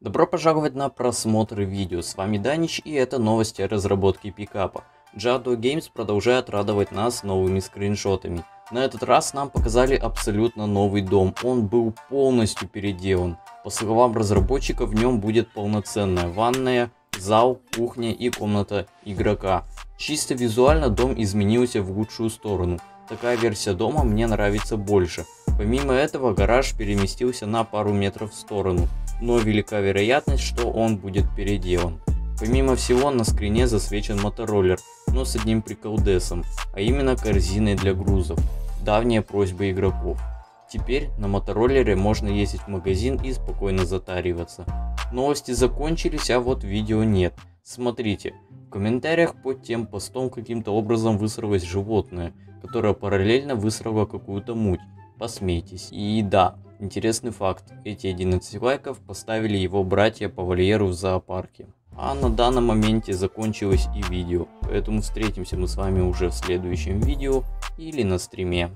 Добро пожаловать на просмотр видео, с вами Данич и это новости о разработке пикапа. Jado Games продолжает радовать нас новыми скриншотами. На этот раз нам показали абсолютно новый дом, он был полностью переделан. По словам разработчиков в нем будет полноценная ванная, зал, кухня и комната игрока. Чисто визуально дом изменился в лучшую сторону. Такая версия дома мне нравится больше. Помимо этого гараж переместился на пару метров в сторону но велика вероятность, что он будет переделан. Помимо всего на скрине засвечен мотороллер, но с одним приколдесом, а именно корзиной для грузов. Давняя просьба игроков. Теперь на мотороллере можно ездить в магазин и спокойно затариваться. Новости закончились, а вот видео нет. Смотрите, в комментариях под тем постом каким-то образом высралось животное, которое параллельно высрало какую-то муть. Посмейтесь. И да, Интересный факт, эти 11 лайков поставили его братья по вольеру в зоопарке. А на данном моменте закончилось и видео, поэтому встретимся мы с вами уже в следующем видео или на стриме.